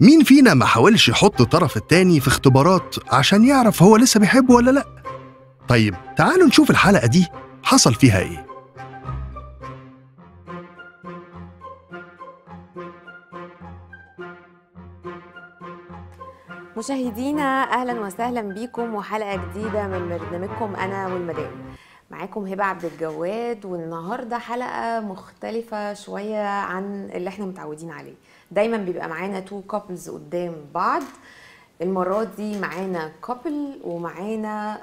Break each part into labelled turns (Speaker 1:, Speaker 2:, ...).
Speaker 1: مين فينا ما حاولش يحط الطرف التاني في اختبارات عشان يعرف هو لسه بيحبه ولا لأ؟ طيب تعالوا نشوف الحلقة دي حصل فيها إيه
Speaker 2: مشاهدينا أهلا وسهلا بيكم وحلقة جديدة من برنامجكم أنا والمدام معاكم هبة عبد الجواد والنهاردة حلقة مختلفة شوية عن اللي إحنا متعودين عليه. دايما بيبقى معانا two couples قدام بعض. المرة دي معانا couple ومعانا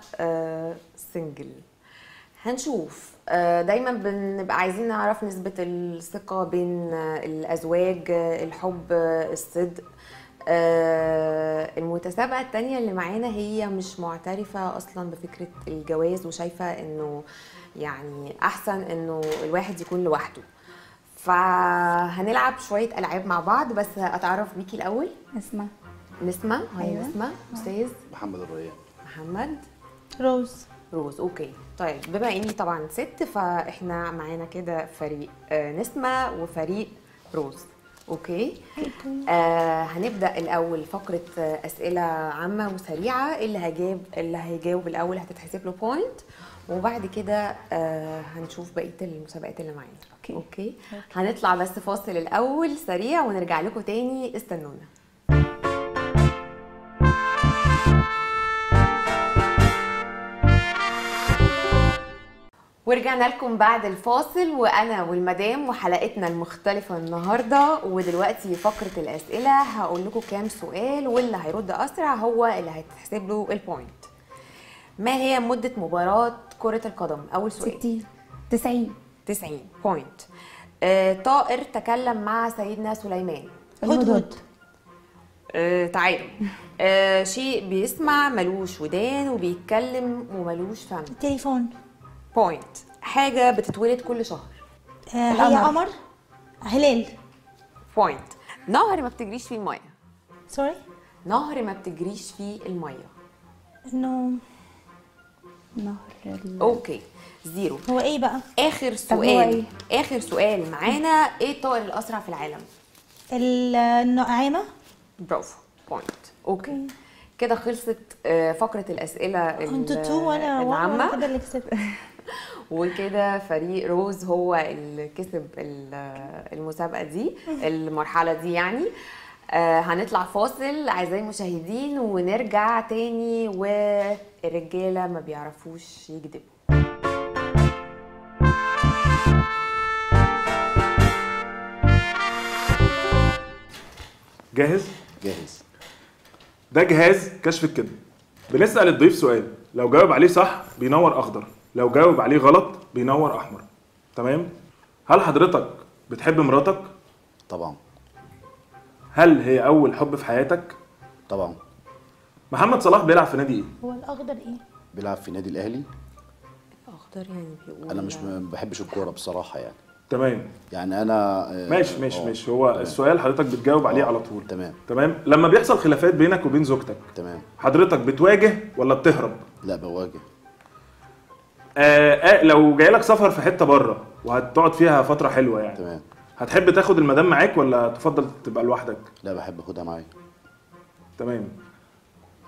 Speaker 2: single هنشوف. آه، دايما بنبقى عايزين نعرف نسبة الثقة بين آه، الأزواج آه، الحب آه، الصدق. آه، المتسابقة التانية اللي معانا هي مش معترفة أصلا بفكرة الجواز وشايفة إنه يعني أحسن إنه الواحد يكون لوحده. فهنلعب شوية ألعاب مع بعض بس أتعرف بيكي الأول؟
Speaker 3: اسمع
Speaker 2: نسمة؟ hi
Speaker 3: أيوة.
Speaker 2: نسمة؟ أستاذ؟
Speaker 4: محمد الريان.
Speaker 2: محمد.
Speaker 3: روز.
Speaker 2: روز okay. طيب بما إني طبعا ست فإحنا معانا كده فريق آه، نسمة وفريق روز. okay. آه هنبدأ الأول فقرة آه، أسئلة عامة وسريعة. اللي هجاوب اللي هيجاوب الأول هتتحسب له point وبعد كده آه هنشوف بقية المسابقات اللي معانا
Speaker 3: okay.
Speaker 2: okay. هنطلع بس فاصل الأول سريع ونرجع لكم تاني. استنونا. ورجعنا لكم بعد الفاصل وأنا والمدام وحلقتنا المختلفة النهارده. ودلوقتي فقرة الأسئلة هقول لكم كام سؤال واللي هيرد أسرع هو اللي هيتحسب له ال point ما هي مدة مباراة كرة القدم؟ أول سؤال.
Speaker 3: 60 90
Speaker 2: 90 point آه طائر تكلم مع سيدنا سليمان.
Speaker 3: هدهد.
Speaker 2: آه تعالوا آه شيء بيسمع ملوش ودان وبيتكلم وملوش فم.
Speaker 3: تليفون.
Speaker 2: point حاجة بتتولد كل شهر.
Speaker 3: آه هي
Speaker 2: القمر.
Speaker 3: قمر. هلال.
Speaker 2: point نهر ما بتجريش فيه المية.
Speaker 3: sorry
Speaker 2: نهر ما بتجريش فيه المية.
Speaker 3: إنه نهر.
Speaker 2: okay zero
Speaker 3: هو إيه بقى؟ آخر
Speaker 2: سؤال. آخر سؤال. معانا إيه الطائر الأسرع في العالم؟
Speaker 3: النعامة؟
Speaker 2: برافو. point okay كده خلصت آه، فقرة الأسئلة ال-
Speaker 3: أنتوا two وأنا وأنا
Speaker 2: العامة.
Speaker 3: كده اللي كسبت.
Speaker 2: وكده فريق روز هو اللي كسب ال- المسابقة دي المرحلة دي يعني. آه، هنطلع فاصل أعزائي المشاهدين ونرجع تاني والرجالة ما بيعرفوش يكذبوا.
Speaker 5: جاهز؟
Speaker 4: جاهز.
Speaker 5: ده جهاز كشف الكذب. بنسأل الضيف سؤال. لو جاوب عليه صح بينور أخضر. لو جاوب عليه غلط بينور أحمر. تمام؟ هل حضرتك بتحب مراتك؟
Speaker 4: طبعا.
Speaker 2: هل
Speaker 5: هي أول حب في حياتك؟
Speaker 4: طبعا.
Speaker 5: محمد صلاح بيلعب في نادي إيه؟
Speaker 3: هو الأخضر إيه؟
Speaker 4: بيلعب في نادي الأهلي.
Speaker 2: اخضر يعني بيقول
Speaker 4: أنا مش ما بحبش الكورة بصراحة يعني.
Speaker 5: تمام.
Speaker 4: يعني أنا آه،
Speaker 5: ماشي ماشي
Speaker 4: آه،
Speaker 5: ماشي. هو
Speaker 4: تمام.
Speaker 5: السؤال حضرتك بتجاوب عليه
Speaker 4: آه،
Speaker 5: على طول.
Speaker 4: تمام.
Speaker 5: تمام؟ لما بيحصل خلافات بينك وبين زوجتك
Speaker 4: تمام.
Speaker 5: حضرتك بتواجه ولا بتهرب؟
Speaker 4: لا بواجه.
Speaker 5: آه آه لو جايلك سفر في حتة بره وهتقعد فيها فترة حلوة يعني
Speaker 4: تمام.
Speaker 5: هتحب تاخد المدام معاك ولا تفضل تبقى لوحدك؟
Speaker 4: لا بحب أخدها معايا.
Speaker 5: تمام.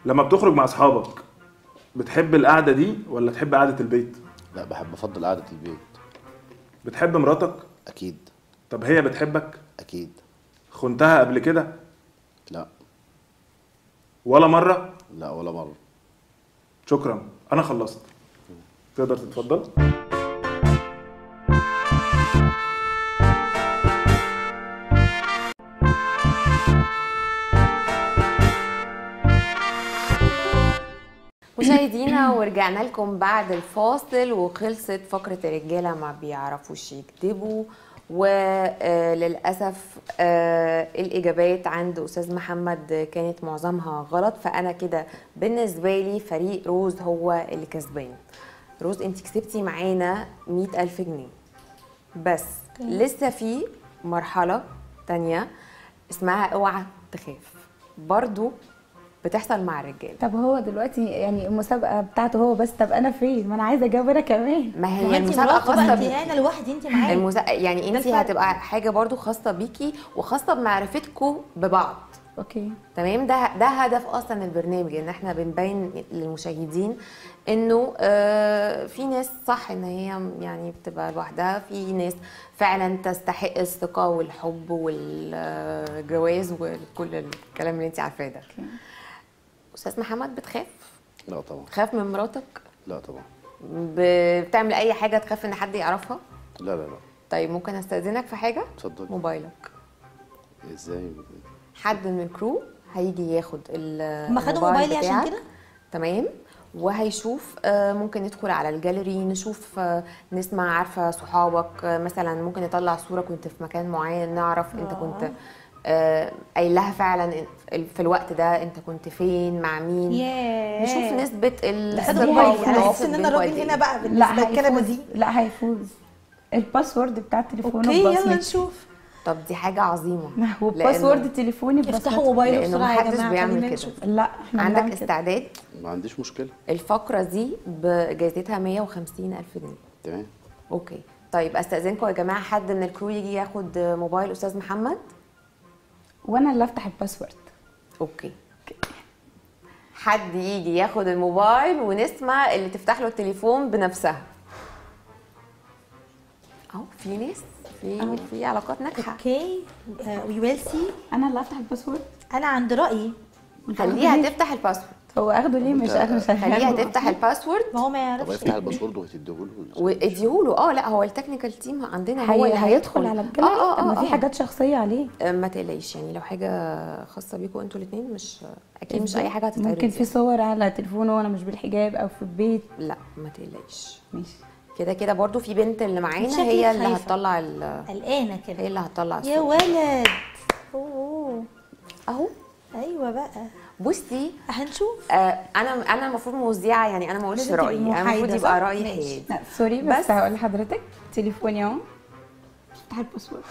Speaker 5: لما بتخرج مع أصحابك بتحب القعدة دي ولا تحب قعدة البيت؟
Speaker 4: لا بحب افضل قعدة البيت.
Speaker 5: بتحب مراتك؟
Speaker 4: أكيد.
Speaker 5: طب هي بتحبك؟
Speaker 4: أكيد.
Speaker 5: خنتها قبل كده؟
Speaker 4: لا.
Speaker 5: ولا مرة؟
Speaker 4: لا ولا مرة.
Speaker 5: شكرا. أنا خلصت. تقدر تتفضل.
Speaker 2: مشاهدينا ورجعنا لكم بعد الفاصل وخلصت فقرة الرجالة ما بيعرفوش يكتبوا وللأسف الإجابات عند أستاذ محمد كانت معظمها غلط فأنا كده بالنسبة لي فريق روز هو اللي كسبان روز انت كسبتي معانا مئة ألف جنيه. بس لسه في مرحلة تانية اسمها اوعى تخاف. برضو بتحصل مع الرجال
Speaker 3: طب هو دلوقتي يعني المسابقة بتاعته هو بس طب أنا فين؟ ما أنا عايزة اجاوب أنا كمان.
Speaker 2: ما هي
Speaker 6: المسابقة
Speaker 2: خاصة
Speaker 6: انت
Speaker 2: بيكي.
Speaker 6: هنا لوحدي انت معايا.
Speaker 2: المسا... يعني انت. هتبقى حاجة برضو خاصة بيكي وخاصة بمعرفتكم ببعض.
Speaker 3: أوكي.
Speaker 2: تمام؟ ده ده هدف أصلا البرنامج إن إحنا بنبين للمشاهدين إنه آه، في ناس صح إن هي يعني بتبقى لوحدها في ناس فعلا تستحق الثقة والحب والجواز وكل الكلام اللي انت عارفاه ده. أستاذ محمد بتخاف؟
Speaker 4: لا طبعا.
Speaker 2: تخاف من مراتك؟
Speaker 4: لا طبعا.
Speaker 2: بتعمل أي حاجة تخاف إن حد يعرفها؟
Speaker 4: لا لا لا.
Speaker 2: طيب ممكن أستأذنك في حاجة؟
Speaker 4: اتفضل
Speaker 2: موبايلك.
Speaker 4: إزاي؟
Speaker 2: حد من الكرو هيجي ياخد
Speaker 6: هما خدوا موبايلي عشان. كده؟
Speaker 2: تمام. وهيشوف آه، ممكن ندخل على الجاليري نشوف آه، نسمع عارفة صحابك آه، مثلا ممكن نطلع صورة كنت في مكان معين نعرف انت كنت آه، قايل لها فعلا في الوقت ده انت كنت فين مع مين؟
Speaker 6: ياه.
Speaker 2: نشوف
Speaker 6: نسبة موبايلي
Speaker 2: أنا
Speaker 6: حاسس ان
Speaker 2: أنا
Speaker 6: راجل. هنا بقى
Speaker 3: لا
Speaker 6: بالنسبة للكلمة
Speaker 3: هيفوز.
Speaker 6: دي.
Speaker 3: لا هيفوز. ال password بتاع تليفونه
Speaker 6: okay يلا نشوف.
Speaker 2: طب دي حاجة عظيمة.
Speaker 3: و password تليفوني
Speaker 6: افتحوا
Speaker 3: ببصمتي
Speaker 6: موبايله
Speaker 2: لأنه
Speaker 6: بسرعة يا
Speaker 2: محدش
Speaker 6: جماعة
Speaker 2: بيعمل كده.
Speaker 3: لا إحنا
Speaker 2: عندك. استعداد؟
Speaker 4: ما عنديش مشكلة.
Speaker 2: الفقرة دي بجائزتها 150 ألف جنيه.
Speaker 4: تمام.
Speaker 2: okay. طيب أستأذنكم يا جماعة حد من ال crew يجي ياخد موبايل أستاذ محمد؟
Speaker 3: وأنا اللي أفتح ال
Speaker 2: password. okay. حد يجي ياخد الموبايل ونسمع اللي تفتح له التليفون بنفسها. أهو في ناس. في في علاقات ناجحة.
Speaker 6: أوكي. وي ويل سي
Speaker 3: أنا اللي افتح ال
Speaker 6: password. أنا عند رأيي.
Speaker 2: خليها تفتح ال password.
Speaker 3: هو أخده ليه؟ مش أخده.
Speaker 2: خليها تفتح ال password.
Speaker 6: ما هو ما
Speaker 4: طب
Speaker 6: يعرفش
Speaker 4: هيفتح ال password وهتديهوله.
Speaker 2: واديهوله. آه لا هو ال technical team عندنا هو
Speaker 3: هي
Speaker 2: اللي
Speaker 3: هيدخل على الجاليري آه
Speaker 2: آه
Speaker 3: ما في
Speaker 2: آه
Speaker 3: حاجات شخصية عليه.
Speaker 2: آه، ما تقلقيش. يعني لو حاجة خاصة بيكم أنتوا الاثنين مش أكيد مش أي حاجة هتتعرض
Speaker 3: ممكن في. صور على تليفونه وأنا مش بالحجاب أو في البيت.
Speaker 2: لا ما تقلقيش.
Speaker 3: ماشي.
Speaker 2: كده كده برضو في بنت اللي معانا هي اللي. هتطلع ال-
Speaker 6: قلقانة
Speaker 2: هي
Speaker 6: كده
Speaker 2: اللي هتطلع
Speaker 6: يا. ولد. أوه.
Speaker 2: أهو.
Speaker 6: أيوه بقى.
Speaker 2: بصي
Speaker 6: هنشوف.
Speaker 2: آه أنا أنا المفروض مذيعه يعني أنا ما
Speaker 6: أقولش
Speaker 2: رأيي أنا المفروض يبقى؟
Speaker 6: رأيي.
Speaker 2: حياد
Speaker 3: لا sorry بس,
Speaker 2: بس-
Speaker 3: هقول لحضرتك تليفوني أهو. افتح ال password.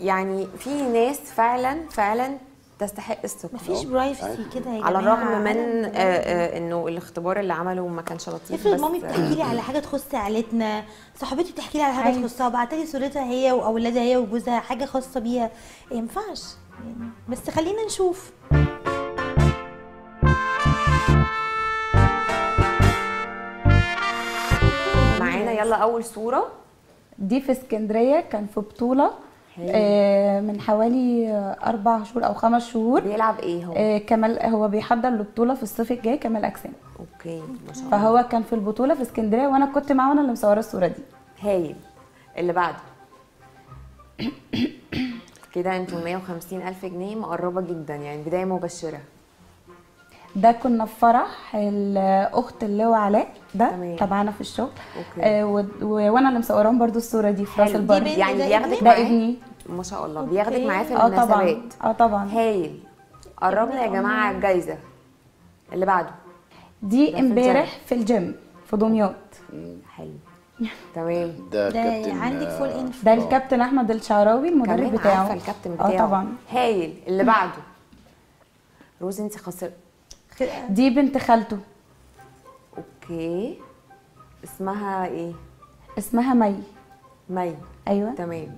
Speaker 2: يعني في ناس فعلا فعلا تستحق الثقة.
Speaker 6: مفيش privacy كده يا
Speaker 2: على الرغم من آه آه إنه الاختبار اللي عمله ما كانش لطيف
Speaker 6: افرض
Speaker 2: بس
Speaker 6: mommy بتحكي لي على حاجة تخص عيلتنا صاحبتي بتحكي لي على حاجة
Speaker 3: أيوة.
Speaker 6: تخصها بعت لي صورتها هي واولادها هي وجوزها حاجة خاصة بيها ما ينفعش. يعني بس خلينا نشوف.
Speaker 2: معانا يلا أول صورة.
Speaker 3: دي في اسكندرية كان في
Speaker 2: بطولة.
Speaker 3: آه من حوالي أربع شهور أو خمس شهور.
Speaker 2: بيلعب إيه هو؟
Speaker 3: آه كمال هو بيحضر لبطولة في الصيف الجاي كمال أجسام.
Speaker 2: okay ما شاء الله.
Speaker 3: فهو كان في البطولة في اسكندرية وأنا كنت معاه وأنا اللي مصورة الصورة دي.
Speaker 2: هايل. اللي بعده. كده أنتوا 150 ألف جنيه مقربة جدا يعني بداية مبشرة.
Speaker 3: ده كنا في فرح الأخت اللي هو علاء ده
Speaker 2: تمام.
Speaker 3: تبعنا في الشغل.
Speaker 2: okay.
Speaker 3: آه و... وأنا اللي مصوراهم برضو الصورة دي في راس. البر.
Speaker 2: يعني بياخدك؟
Speaker 3: ده ابني.
Speaker 2: ما شاء الله. بياخدك معاه في
Speaker 3: آه طبعا.
Speaker 2: المناسبات.
Speaker 3: آه طبعا.
Speaker 2: هايل قربنا يا جماعة الجايزة. اللي بعده.
Speaker 3: دي امبارح في الجيم في دمياط.
Speaker 2: حلو. تمام.
Speaker 4: ده
Speaker 6: ده
Speaker 4: الكابتن
Speaker 6: عندك full
Speaker 4: آه،
Speaker 6: info
Speaker 3: ده الكابتن أحمد الشعراوي المدرب بتاعه.
Speaker 2: عارفة الكابتن
Speaker 3: آه
Speaker 2: بتاعه.
Speaker 3: طبعا.
Speaker 2: هايل اللي بعده. روزي انت خسرت
Speaker 3: دي بنت خالته.
Speaker 2: okay. اسمها إيه؟
Speaker 3: اسمها مي.
Speaker 2: مي.
Speaker 3: أيوه.
Speaker 2: تمام.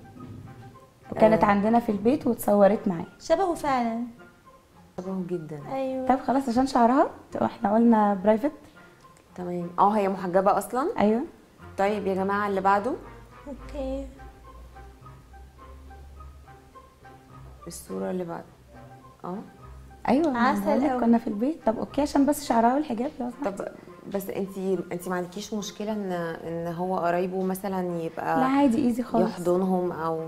Speaker 3: وكانت عندنا في البيت واتصورت معاه
Speaker 6: شبهه فعلا.
Speaker 2: شبهه جدا.
Speaker 6: أيوه.
Speaker 3: طب خلاص عشان شعرها إحنا قلنا private
Speaker 2: تمام. آه هي محجبة أصلا؟
Speaker 3: أيوه.
Speaker 2: طيب يا جماعة اللي بعده؟
Speaker 6: أوكي.
Speaker 2: الصورة اللي بعد.
Speaker 3: آه. أيوه
Speaker 6: عسل أوي.
Speaker 3: كنا في البيت. طب okay عشان بس شعرها والحجاب لو.
Speaker 2: طب بس انت انت ما عندكيش مشكلة إن إن هو قرايبه مثلا يبقى
Speaker 3: لا عادي easy خالص.
Speaker 2: يحضنهم أو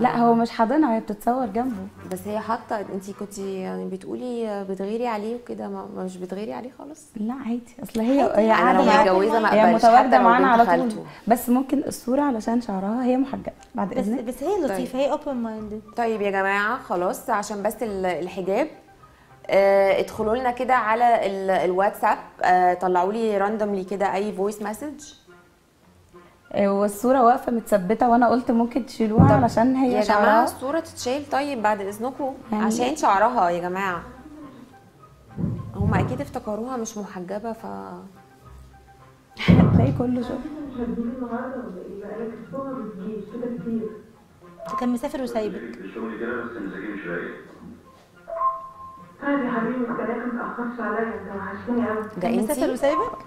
Speaker 3: لا هو مش حاضنها هي بتتصور جنبه.
Speaker 2: بس هي حاطة انت كنت يعني بتقولي بتغيري عليه وكده مش بتغيري عليه خالص؟
Speaker 3: لا عادي. أصل هي
Speaker 6: عادي.
Speaker 3: هي قاعدة
Speaker 2: متجوزة ما
Speaker 3: هي
Speaker 2: أقبلش. حتى
Speaker 3: متواجده
Speaker 2: لو
Speaker 3: معانا على طول. بس ممكن الصورة علشان شعرها هي محجبة بعد
Speaker 6: بس
Speaker 3: إذنك.
Speaker 6: بس هي لطيفة هي open-minded
Speaker 2: طيب يا جماعة خلاص عشان بس ال- الحجاب. ادخلوا لنا كده على ال- الواتساب آه طلعوا لي randomly كده أي voice message
Speaker 3: آه، والصورة واقفة متثبتة وأنا قلت ممكن تشيلوها علشان هي
Speaker 2: يا جماعة
Speaker 3: شعرها.
Speaker 2: الصورة تتشال طيب بعد إذنكم؟
Speaker 3: يعني-
Speaker 2: عشان شعرها يا جماعة. هم أكيد افتكروها مش محجبة ف
Speaker 3: هتلاقي كله شغل.
Speaker 6: كان مسافر وسايبك.
Speaker 7: الشغل كده بس مزاجي مش رايق. طيب يا حبيبي الكلام متأخرش عليا أنت وحشتني قوي
Speaker 2: ده
Speaker 6: مسافر
Speaker 2: انتي
Speaker 6: وسايبك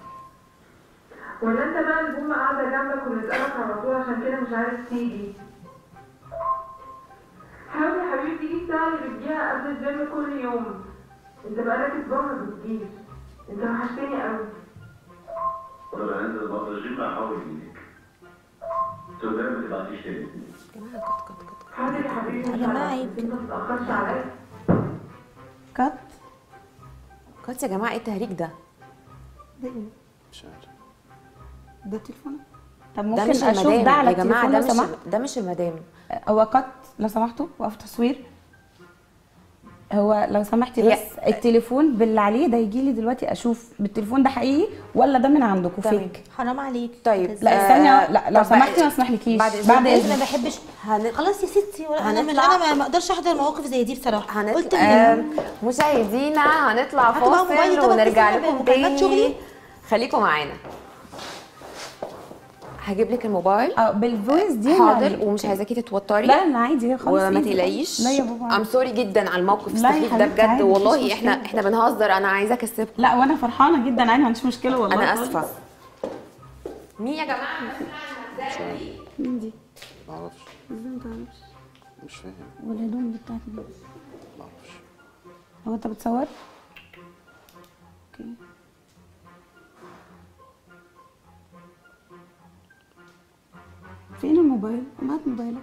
Speaker 7: ولا أنت بقى البومة قاعدة جنبك ونسألك على طول عشان كده مش عارف تيجي. حاول يا حبيبي تيجي الساعة اللي بتجيها قبل الجيم كل يوم. أنت بقالك أسبوع ما بتجيش أنت وحشتني قوي
Speaker 8: طب أنا انزل بره الجيم احاول أجيلك. سوداء ما تبعتيش تاني.
Speaker 7: حاضر يا حبيبي.
Speaker 6: يا جماعة عيب.
Speaker 7: انت متأخرش عليا.
Speaker 3: cut.
Speaker 2: كات يا جماعة إيه التهريج ده؟
Speaker 4: مش عارف.
Speaker 3: ده تليفون طب
Speaker 2: ده
Speaker 3: ممكن
Speaker 2: مش
Speaker 3: أشوف
Speaker 2: المدام
Speaker 3: ده على
Speaker 2: يا جماعة
Speaker 3: التليفون
Speaker 2: ده
Speaker 3: لو
Speaker 2: مش ده مش المدام.
Speaker 3: هو كات لو سمحتوا وقف تصوير. هو لو سمحتي بس التليفون باللي عليه ده يجي لي دلوقتي أشوف بالتليفون ده حقيقي ولا ده من عندكم. فيك.
Speaker 6: حرام عليك.
Speaker 2: طيب؟
Speaker 3: لا
Speaker 2: آه،
Speaker 3: ثانية لا لو سمحتي ما اسمحلكيش.
Speaker 2: بعد
Speaker 3: بعد,
Speaker 6: لازم ما
Speaker 3: اذنك
Speaker 6: بحبش
Speaker 2: هن...
Speaker 6: خلاص يا ستي ولا
Speaker 2: أنا
Speaker 6: أنا ما- ما أقدرش أحضر مواقف زي دي بصراحة.
Speaker 2: هنطلع.
Speaker 6: قلت
Speaker 2: آه مشاهدينا هنطلع فاصل ونرجع لكم. تاني. خليكم معانا. هجيب لك الموبايل.
Speaker 3: آه بال voice دي
Speaker 2: حاضر
Speaker 3: يعني-
Speaker 2: ومش عايزاكي تتوتري.
Speaker 3: لا لا عادي خالص
Speaker 2: وما. تقلقيش.
Speaker 3: لا يا بابا.
Speaker 2: I'm sorry جدا على الموقف السخيف ده بجد. والله إحنا
Speaker 3: مشكلة.
Speaker 2: إحنا بنهزر أنا عايزه اكسبكم
Speaker 3: لا وأنا فرحانة جدا عادي ما عنديش مشكلة والله. أنا.
Speaker 2: آسفة. مين يا جماعة؟
Speaker 3: مين دي؟
Speaker 4: معرفش.
Speaker 3: إزاي ما تعرفش؟
Speaker 4: مش فاهم.
Speaker 3: والهدوم بتاعتي دي.
Speaker 4: معرفش.
Speaker 3: هو أنت بتصور؟ أوكي. فين الموبايل؟ ما هات موبايلك.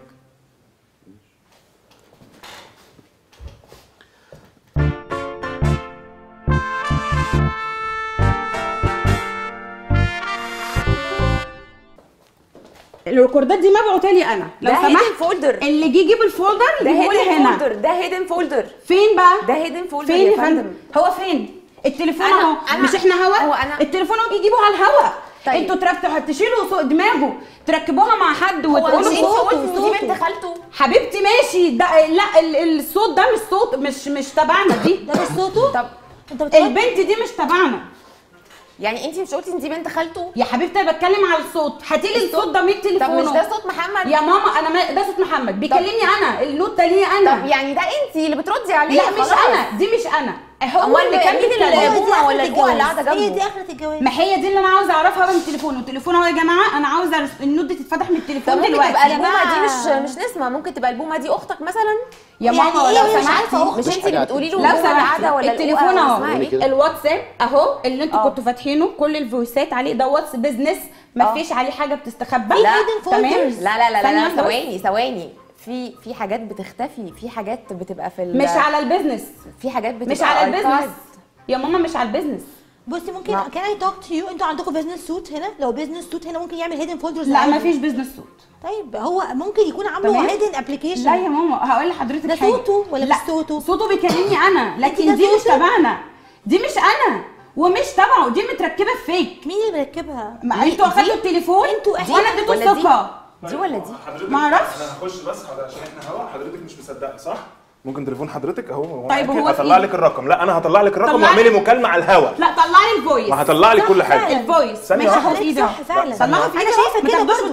Speaker 3: ال record ات دي مبعوته لي أنا. لو سمحت
Speaker 2: folder.
Speaker 3: اللي جه يجيب ال folder
Speaker 2: ده
Speaker 3: يجيبه لي
Speaker 2: hidden
Speaker 3: هنا.
Speaker 2: folder ده hidden folder
Speaker 3: فين بقى؟
Speaker 2: ده hidden folder
Speaker 3: فين
Speaker 2: يا فندم؟
Speaker 3: هو فين؟ التليفون
Speaker 2: أهو.
Speaker 3: مش إحنا هوا؟
Speaker 2: هو أنا-
Speaker 3: التليفون هو بيجيبه على الهوا.
Speaker 2: طيب.
Speaker 3: أنتوا تركتوا تشيلوا فوق دماغه تركبوها مع حد وتقولوا صوته.
Speaker 2: قلتي. بنت خالته؟
Speaker 3: حبيبتي ماشي. ده لا ال- الصوت ده مش صوت مش مش تبعنا دي.
Speaker 6: ده مش صوته؟
Speaker 2: طب
Speaker 6: انت
Speaker 3: البنت دي مش تبعنا.
Speaker 2: يعني انت مش قلتي إن دي بنت خالته؟
Speaker 3: يا حبيبتي أنا بتكلم على الصوت. هاتي لي الصوت ده من
Speaker 2: طب
Speaker 3: تليفونه.
Speaker 2: مش ده صوت محمد؟
Speaker 3: يا ماما أنا ما ده صوت محمد. بيكلمني أنا النوت ده ليه أنا.
Speaker 2: طب يعني ده انت اللي بتردي عليه.
Speaker 3: لا مش
Speaker 2: خلاص.
Speaker 3: أنا. دي مش أنا. هو
Speaker 2: أمال
Speaker 3: اللي كان
Speaker 2: مين اللي البومة ولا البومة اللي
Speaker 6: الجواز.
Speaker 2: قاعدة
Speaker 6: هي؟ دي آخرة الجواز
Speaker 3: ما هي دي اللي أنا عاوزة أعرفها بقى من تليفونه تليفونه أهو يا جماعة أنا عاوزة النوت دي تتفتح من
Speaker 2: طب
Speaker 3: التليفون
Speaker 2: ممكن
Speaker 3: دلوقتي.
Speaker 2: تبقى
Speaker 3: يا
Speaker 2: البومه. دي مش مش نسمة. ممكن تبقى ألبومة دي أختك مثلا؟
Speaker 3: يا
Speaker 6: يعني
Speaker 3: ماما
Speaker 6: إيه؟
Speaker 3: لو
Speaker 6: مش
Speaker 3: سمحتي
Speaker 6: عارفة أختك؟
Speaker 2: مش انت اللي بتقولي له
Speaker 3: لو سمحتي
Speaker 2: ولا
Speaker 3: التليفون
Speaker 4: أهو.
Speaker 3: الواتساب أهو اللي أنتوا
Speaker 2: آه.
Speaker 3: كنتوا فاتحينه. كل ال voice ات عليه. ده WhatsApp Business. ما
Speaker 2: آه.
Speaker 3: فيش عليه حاجة بتستخبى.
Speaker 2: لا
Speaker 3: تمام.
Speaker 2: لا لا لا. ثواني ثواني. في في حاجات بتختفي في حاجات بتبقى في ال-
Speaker 3: مش على ال business
Speaker 2: في حاجات بتبقى
Speaker 3: مش على.
Speaker 2: ال
Speaker 3: business يا ماما مش على البيزنس
Speaker 6: بصي ممكن. can I talk to you أنتوا عندكم business suite هنا لو business suite هنا ممكن يعمل hidden folders
Speaker 3: لا ما فيش business suite
Speaker 6: طيب هو ممكن يكون عامله. hidden application
Speaker 3: لا يا ماما هقول لحضرتك
Speaker 6: ده
Speaker 3: حاجة
Speaker 6: صوته ولا
Speaker 3: لا
Speaker 6: مش صوته؟
Speaker 3: صوته بيكلمني
Speaker 6: أنا
Speaker 3: لكن دي مش؟ تبعنا دي مش أنا ومش تبعه دي متركبة في فيك
Speaker 6: مين اللي مركبها؟
Speaker 3: ما أنتوا أخدتوا التليفون
Speaker 6: أنتوا
Speaker 3: وأنا اديته؟
Speaker 2: الثقة دي ولا دي
Speaker 5: حضرتك
Speaker 3: معرفش.
Speaker 5: أنا هخش بس عشان إحنا هوا حضرتك مش مصدقة صح؟ ممكن تليفون حضرتك أهو هو
Speaker 3: طيب هو
Speaker 5: هطلع
Speaker 3: إيه؟
Speaker 5: لك الرقم لا أنا هطلع لك الرقم واعملي
Speaker 3: لي-
Speaker 5: مكالمة على الهوا
Speaker 3: لا طلع لي ال voice
Speaker 5: ما هطلع لك كل
Speaker 6: حاجة.
Speaker 3: ال
Speaker 5: voice
Speaker 3: ماشي. اهو في
Speaker 6: صح فعلا
Speaker 3: طلعها في أنا
Speaker 6: شايفة
Speaker 3: ما
Speaker 6: كده
Speaker 5: وأنا
Speaker 6: برضه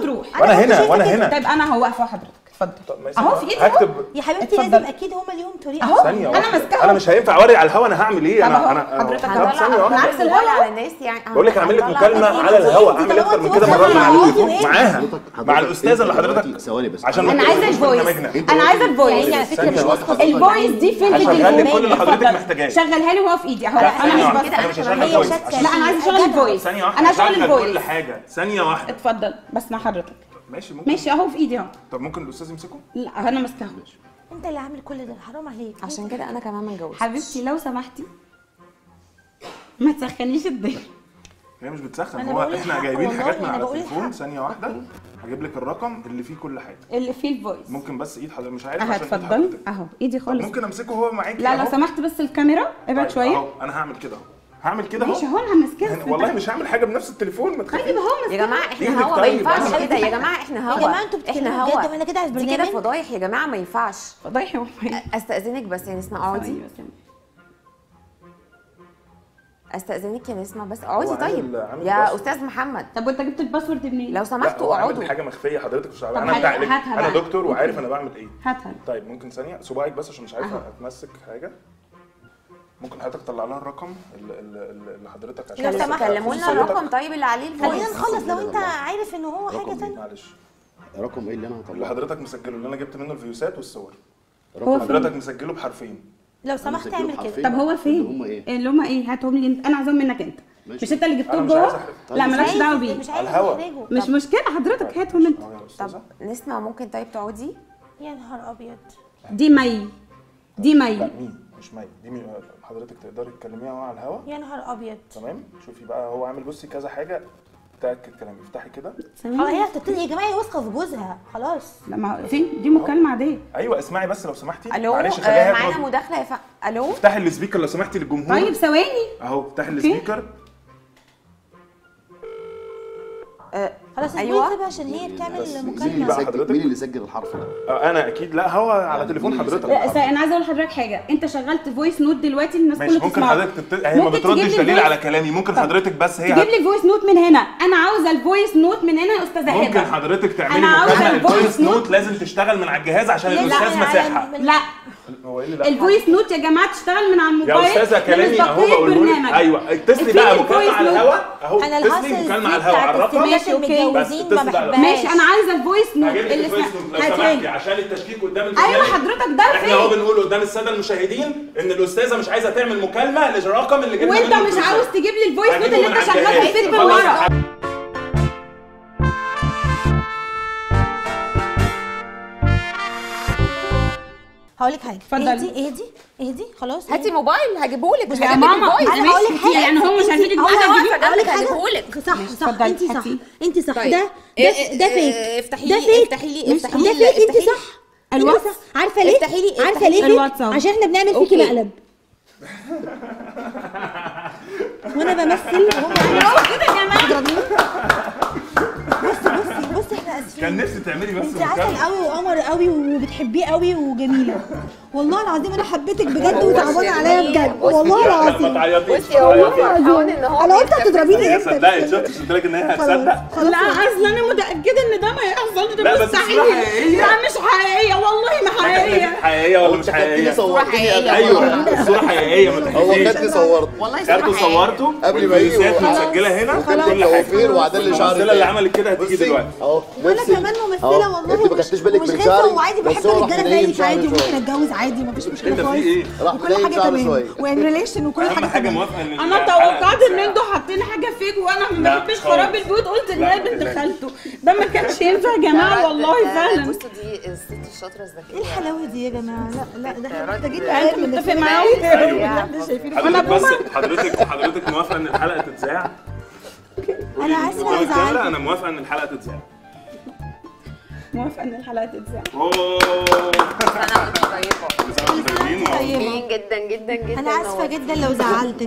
Speaker 5: هنا،
Speaker 6: كده.
Speaker 5: هنا.
Speaker 3: طيب أنا اهو واقفه حضرتك اتفضل. أهو في إيدي
Speaker 5: هكتب.
Speaker 6: يا حبيبتي. لازم أكيد هما ليهم طريقة.
Speaker 3: أهو.
Speaker 5: ثانية
Speaker 3: أنا
Speaker 5: واحدة.
Speaker 3: ماسكاها.
Speaker 5: أنا مش هينفع أوري على الهوا أنا هعمل إيه؟
Speaker 3: أنا
Speaker 5: أنا
Speaker 3: حضرتك
Speaker 2: هنطلع
Speaker 5: ثانية واحدة.
Speaker 3: بالعكس
Speaker 2: الموبايل
Speaker 3: الهوا.
Speaker 2: على الناس يعني
Speaker 5: بقول لك اعمل لك
Speaker 2: مكالمة.
Speaker 5: على الهوا. أعمل أكتر من كده التليفون
Speaker 6: وقفتي.
Speaker 5: معاها.
Speaker 4: حضرتك-
Speaker 5: مع
Speaker 4: حضرتك
Speaker 5: الأستاذة اللي حضرتك.
Speaker 4: ثواني بس.
Speaker 5: عشان أنا
Speaker 3: عايزة
Speaker 5: ال
Speaker 4: voice.
Speaker 3: أنا عايزة
Speaker 6: يعني
Speaker 3: ال
Speaker 6: voice. على
Speaker 4: فكرة
Speaker 6: مش. واثقه
Speaker 3: ال voice دي فين التليفون
Speaker 5: كل اللي حضرتك. محتاجاه.
Speaker 3: شغلها لي وهو في
Speaker 5: إيدي.
Speaker 3: أهو.
Speaker 5: أنا
Speaker 3: مش. بس.
Speaker 5: عشان-
Speaker 3: لا أنا عايزة أشغل.
Speaker 6: ال
Speaker 3: voice.
Speaker 5: ثانية واحدة.
Speaker 3: أنا هشغل
Speaker 5: هشغل
Speaker 3: ال voice.
Speaker 5: كل حاجة. ثانية واحدة
Speaker 3: اتفضل بسمع حضرتك
Speaker 5: ماشي ممكن
Speaker 3: ماشي اهو في ايدي اهو.
Speaker 5: طب ممكن الأستاذ يمسكه؟
Speaker 3: لا أنا ماسكاها
Speaker 6: انت اللي عامل كل ده حرام عليك.
Speaker 2: عشان كده أنا كمان ما اتجوزتش.
Speaker 3: حبيبتي لو سمحتي. ما تسخنيش الدنيا.
Speaker 5: هي مش بتسخن هو
Speaker 6: إحنا
Speaker 5: جايبين
Speaker 6: والله،
Speaker 5: حاجات من
Speaker 6: أنا
Speaker 5: على التليفون. ثانية واحدة هجيب لك الرقم اللي فيه كل حاجة.
Speaker 3: اللي فيه الفويس.
Speaker 5: ممكن بس إيد حضرتك مش عارف
Speaker 3: اهو
Speaker 5: عشان
Speaker 3: اتفضل. أهو
Speaker 5: إيدي
Speaker 3: خالص.
Speaker 5: ممكن أمسكه هو معاكي
Speaker 3: لا لو. سمحت بس الكاميرا ابعد
Speaker 5: طيب،
Speaker 3: شوية.
Speaker 5: أهو، أنا هعمل كده أهو. هعمل كده
Speaker 3: أهو.
Speaker 5: اهو
Speaker 3: أنا ماسكاها
Speaker 5: يعني والله مش هعمل حاجة بنفس التليفون ما تخافيش.
Speaker 3: طيب اهو
Speaker 2: يا
Speaker 5: جماعة
Speaker 2: إحنا هوا ما ينفعش كده يا جماعة إحنا هوا
Speaker 6: يا جماعة أنتوا بتتكلموا
Speaker 2: إحنا
Speaker 6: بجد
Speaker 2: هوا
Speaker 6: وإحنا كده على
Speaker 2: دي كده
Speaker 6: البرنامج؟
Speaker 2: فضايح يا جماعة ما ينفعش.
Speaker 3: فضايح يا ماما
Speaker 2: أستأذنك بس يا
Speaker 3: نسمة أقعدي.
Speaker 2: أستأذنك يا نسمة بس أقعدي
Speaker 5: هو
Speaker 2: طيب. يا. أستاذ محمد.
Speaker 3: طب وأنت جبت الباسورد منين؟
Speaker 2: لو
Speaker 5: لا
Speaker 2: سمحتوا
Speaker 5: هو
Speaker 2: أقعدوا.
Speaker 5: حاجة مخفية حضرتك مش عارف.
Speaker 3: طب أنا
Speaker 5: بتاع
Speaker 3: أنا.
Speaker 5: دكتور وعارف أنا بعمل إيه.
Speaker 3: هاتها.
Speaker 5: طيب ممكن ثانية. صباعك بس عشان مش عارف
Speaker 3: أهو.
Speaker 5: أتمسك حاجة. ممكن حضرتك تطلع لها الرقم اللي, اللي اللي حضرتك عشان
Speaker 6: لو سمحت.
Speaker 2: كلموا لنا. الرقم طيب اللي عليه
Speaker 6: خلينا
Speaker 2: ال voice
Speaker 6: نخلص لو انت
Speaker 4: رقم
Speaker 6: عارف إن هو
Speaker 4: حاجة؟
Speaker 6: ثانية
Speaker 5: معلش
Speaker 4: رقم إيه اللي أنا
Speaker 5: اللي
Speaker 4: هطلعه؟
Speaker 5: حضرتك مسجله اللي أنا جبت منه ال voice ات والصور
Speaker 4: رقم
Speaker 5: حضرتك مسجله بحرفين
Speaker 6: لو سمحت اعمل كده.
Speaker 3: طب هو
Speaker 4: اللي
Speaker 3: فين؟
Speaker 4: هم إيه؟
Speaker 3: اللي هم إيه؟ هاتهم لي انت أنا عاوزهم منك إنت
Speaker 4: ماشي.
Speaker 3: مش إنت اللي جبتهم جوه؟ لا مالكش دعوة بيه
Speaker 6: مش عايز
Speaker 3: مش. مشكلة حضرتك هاتهم انت
Speaker 2: طب نسمع ممكن طيب تقعدي
Speaker 6: يا نهار أبيض
Speaker 3: دي مي دي
Speaker 5: لا
Speaker 3: مي
Speaker 5: مين مش مي. دي مين حضرتك تقدري تكلميها على الهوا؟
Speaker 6: يا نهار أبيض.
Speaker 5: تمام. شوفي بقى هو عامل بصي كذا حاجة. تاكد كلامي افتحي كده.
Speaker 6: آه هي بتبتدي يا جماعة هي واثقة في جوزها. خلاص.
Speaker 3: لا ما فين دي مكالمة عادية.
Speaker 5: أيوه اسمعي بس لو سمحتي.
Speaker 2: ألو؟
Speaker 5: معلش
Speaker 2: آه،
Speaker 5: خليها
Speaker 2: معانا. مداخلة يا ف... ألو؟
Speaker 5: افتحي ال speaker لو سمحتي للجمهور.
Speaker 3: طيب ثواني.
Speaker 5: أهو افتحي ال
Speaker 2: speaker.
Speaker 6: خلاص
Speaker 2: أيوة.
Speaker 6: أيوه عشان هي بتعمل مكالمه
Speaker 4: اللي
Speaker 5: بقى
Speaker 4: سجل
Speaker 5: حضرتك؟
Speaker 4: مين اللي سجل الحرف ده؟
Speaker 5: آه، أنا أكيد لا هو على تليفون
Speaker 4: مين اللي
Speaker 5: حضرتك
Speaker 3: لا س- أنا عايزة أقول لحضرتك حاجة أنت شغلت voice note دلوقتي الناس كلها
Speaker 5: ممكن حضرتك تبت... هي ما بتردش
Speaker 3: لي
Speaker 5: دليل على كلامي ممكن
Speaker 3: طب.
Speaker 5: حضرتك بس هي
Speaker 3: تجيب لي voice note من هنا أنا عاوزة ال voice note من هنا يا أستاذة هبة
Speaker 5: ممكن حضرتك تعملي
Speaker 3: مكالمة
Speaker 5: ال
Speaker 3: voice
Speaker 5: note. لازم تشتغل من على الجهاز عشان
Speaker 6: لا،
Speaker 5: الأستاذ
Speaker 6: لا،
Speaker 5: مساحها
Speaker 6: لا،
Speaker 5: إيه ال
Speaker 3: voice note يا جماعة تشتغل من على
Speaker 5: يا
Speaker 3: الموبايل
Speaker 5: أستاذة كلامي
Speaker 3: أهو
Speaker 5: بقول. أيوه اتصلي بقى مكالمه على. الهوا أهو
Speaker 6: أنا
Speaker 5: اتصلي مكالمه على الهوا عرفها
Speaker 3: ماشي،.
Speaker 6: المتجوزين
Speaker 5: بس
Speaker 3: ماشي أنا عايزة ال
Speaker 5: voice note
Speaker 3: اللي اسمها.
Speaker 5: عشان التشكيك قدام
Speaker 3: أيوه
Speaker 5: الجماهير.
Speaker 3: حضرتك ده
Speaker 5: إحنا أهو
Speaker 3: فين
Speaker 5: بنقول قدام السادة المشاهدين إن الأستاذة مش عايزة تعمل مكالمة للرقم اللي جبنا وأنت
Speaker 3: مش. عاوز تجيب لي ال voice
Speaker 5: note
Speaker 3: اللي
Speaker 5: من
Speaker 3: انت شغال
Speaker 5: الجهاز.
Speaker 3: في
Speaker 6: هقول لك حاجة.
Speaker 3: اتفضلي.
Speaker 6: اهدي اهدي اهدي خلاص
Speaker 2: هاتي موبايل هجيبهولك مش
Speaker 3: يا
Speaker 2: هجيب لك
Speaker 3: ماما،
Speaker 2: ال
Speaker 6: voice أنا هقول لك حاجة.
Speaker 3: يعني هم مش
Speaker 6: واقفه
Speaker 2: واقفة
Speaker 6: أقول لك حاجة
Speaker 2: هجيبهولك.
Speaker 6: صح صح انت صح. انت صح.
Speaker 2: طيب.
Speaker 6: ده ده
Speaker 2: إيه،
Speaker 6: ده
Speaker 2: إيه،
Speaker 6: فيك.
Speaker 2: افتحي
Speaker 6: ده
Speaker 2: لي- افتحي لي-
Speaker 6: مش-
Speaker 2: افتحي
Speaker 6: ده
Speaker 2: لي-
Speaker 6: فيك انت
Speaker 2: افتحي لي.
Speaker 6: صح. انت
Speaker 3: الواتس.
Speaker 6: عارفة ليه؟
Speaker 2: افتحي لي- عارفة
Speaker 6: ليه. عشان إحنا بنعمل. فيكي مقلب. وأنا بمثل. وهم بيضربوني بصي بصي. بصي إحنا آسفين.
Speaker 5: كان نفسي تعملي بس
Speaker 6: انت عسل قوي وقمر قوي وبتحبيه قوي وجميلة. والله العظيم أنا حبيتك بجد وتعبانه عليا بجد. والله العظيم.
Speaker 2: بصي هو
Speaker 5: ما تعيطيش.
Speaker 2: فرحان إن هو
Speaker 6: أنا قلت. هتضربيني إمتى؟
Speaker 5: صدقت شفت قلت لك إن هي هتصدق.
Speaker 3: لا أصل أنا متأكدة إن ده ما يحصل ده
Speaker 5: لا، بس
Speaker 3: مستحيل. لا مش حقيقية. والله ما حقيقية.
Speaker 5: حقيقية ولا مش حقيقية.
Speaker 4: صورتني قبل
Speaker 5: أيوه الصورة حقيقية. ما
Speaker 4: هو
Speaker 5: تحكيش
Speaker 4: خدني صورت
Speaker 2: والله
Speaker 5: خدته. صورته
Speaker 4: قبل ما يجي هو-
Speaker 5: مسجله هنا كل
Speaker 4: حاجة. وعدل شعري
Speaker 5: اللي عملت كده هتيجي دلوقتي.
Speaker 4: اهو وأنا
Speaker 6: كمان. ممثلة والله
Speaker 4: انت ما بالك من شعري
Speaker 6: وعادي بحب الرجاله زيك عادي وممكن. أتجوز عادي مفيش مشكلة
Speaker 5: إنت في
Speaker 6: خالص
Speaker 4: إيه؟
Speaker 6: وكل
Speaker 4: حاجة
Speaker 6: تمام
Speaker 4: شوية
Speaker 6: وإن ريليشن وكل
Speaker 5: حاجة
Speaker 6: تمام
Speaker 5: أنا
Speaker 3: توقعت
Speaker 5: إن.
Speaker 3: أنتوا حاطين حاجة فيك وأنا ما بحبش. خراب البيوت قلت
Speaker 5: إن
Speaker 3: أنا بنت. خالته ده ما كانش ينفع يا
Speaker 2: جماعة
Speaker 3: والله فعلا
Speaker 2: بصوا دي الست الشاطرة الذكية
Speaker 6: إيه الحلاوة دي يا جماعة لا لا ده إحنا
Speaker 2: راجل-
Speaker 6: محتاجين
Speaker 3: أنت
Speaker 6: نقل من
Speaker 3: متفق. معايا
Speaker 5: أيوة.
Speaker 6: إحنا شايفين
Speaker 5: حضرتك بس حضرتك حضرتك موافقة إن الحلقة تتذاع أنا
Speaker 6: عايزة
Speaker 5: أنا موافقة إن الحلقة تتذاع
Speaker 3: موافقة إن الحلقة تتذاع.
Speaker 5: أوه. طيبة. طيبين.
Speaker 2: جدا جدا جدا.
Speaker 6: أنا
Speaker 2: آسفة.
Speaker 6: جدا لو زعلتك